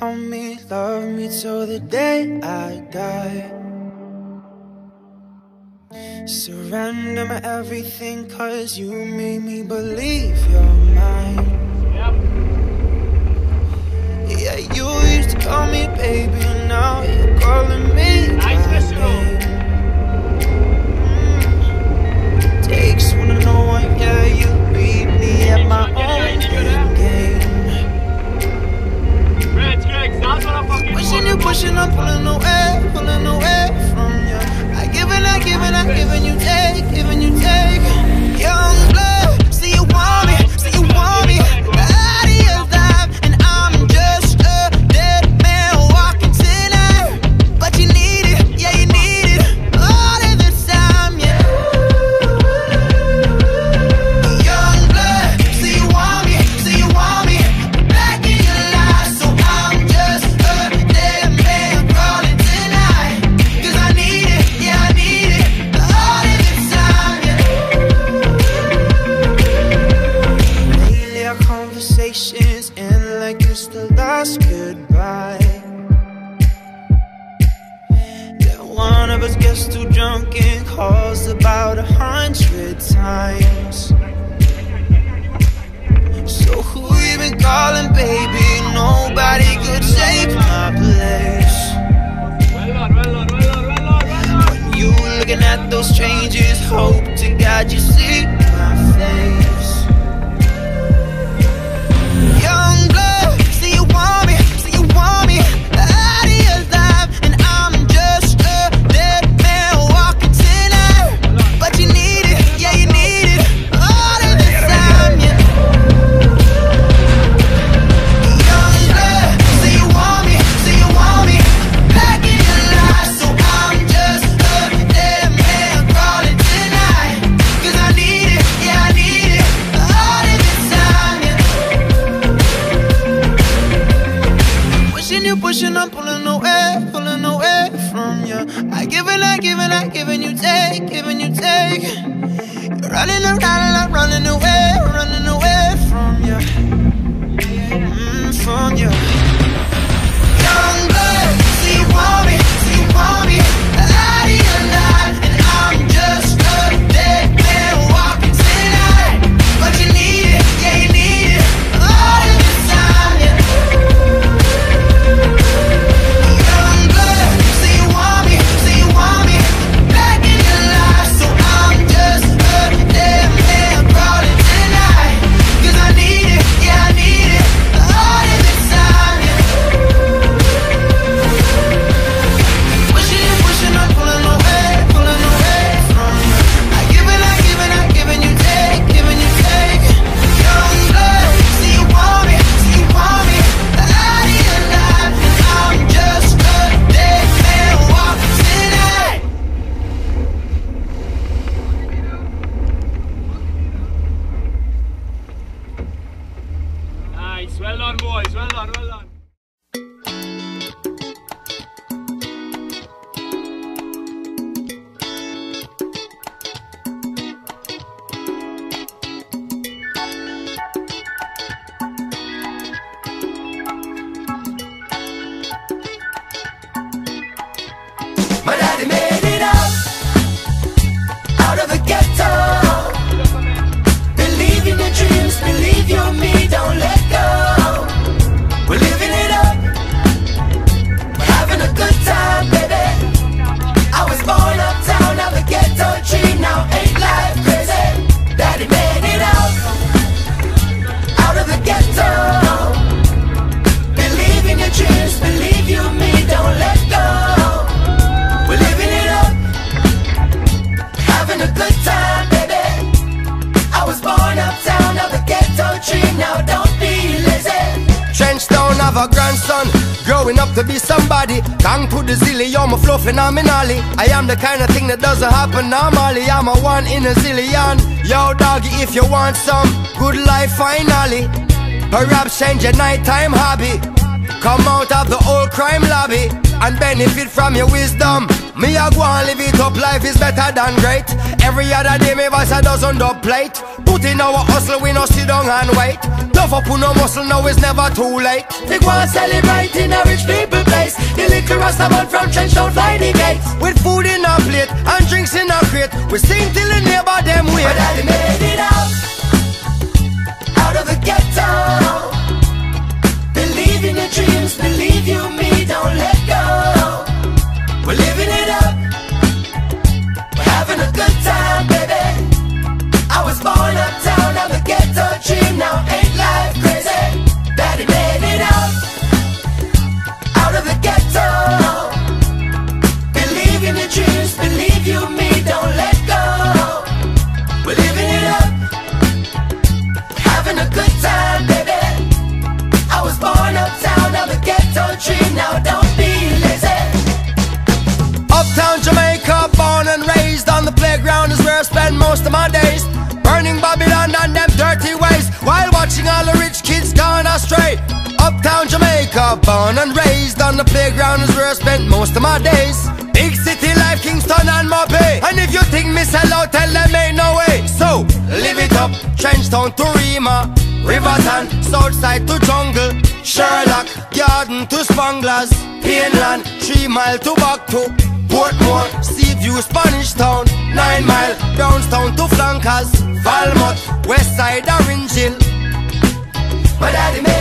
Help me, love me till the day I die Surrender my everything cause you made me believe you're mine yep. Yeah, you used to call me baby I'm pulling no end like it's the last goodbye. That one of us gets too drunk and calls about a hundred times. So who you been calling, baby? Nobody could take my place. When you looking at those changes, hope to God you see. you pushing, I'm pulling away, pulling away from you. I give and I give and I give and you take, give and you take. You're running around and I'm running away. have a grandson growing up to be somebody. Gang to the zillion, my flow phenomenally. I am the kind of thing that doesn't happen normally. I'm a one in a zillion. Yo, doggy, if you want some good life, finally. Perhaps change your nighttime hobby. Come out of the old crime lobby and benefit from your wisdom. Me I go and live it up, life is better than great. Every other day, my voice a dozen the plate. Put in our hustle, we no sit down and wait. Tough up on no muscle, now it's never too late. They go and celebrate in a rich people place. The little rasta man from Trench don't fly the gates. With food in our plate and drinks in our crate, we sing till the neighbor them wait. Most of my days. Burning Babylon and them dirty ways while watching all the rich kids gone astray. Uptown Jamaica, born and raised on the playground is where I spent most of my days. Big city life, Kingston and MoBay. And if you think me sell out, tell them ain't no way. So, live it up, Trenchtown to Rema, Riverton, Southside to Jungle, Sherlock, Garden to Spanglers, Pineland, Three Mile to Back to Portmore, Seaview, Spanish Town, Nine Mile, Brownstown to Flankers, Falmouth, Westside, Orange Hill. My daddy made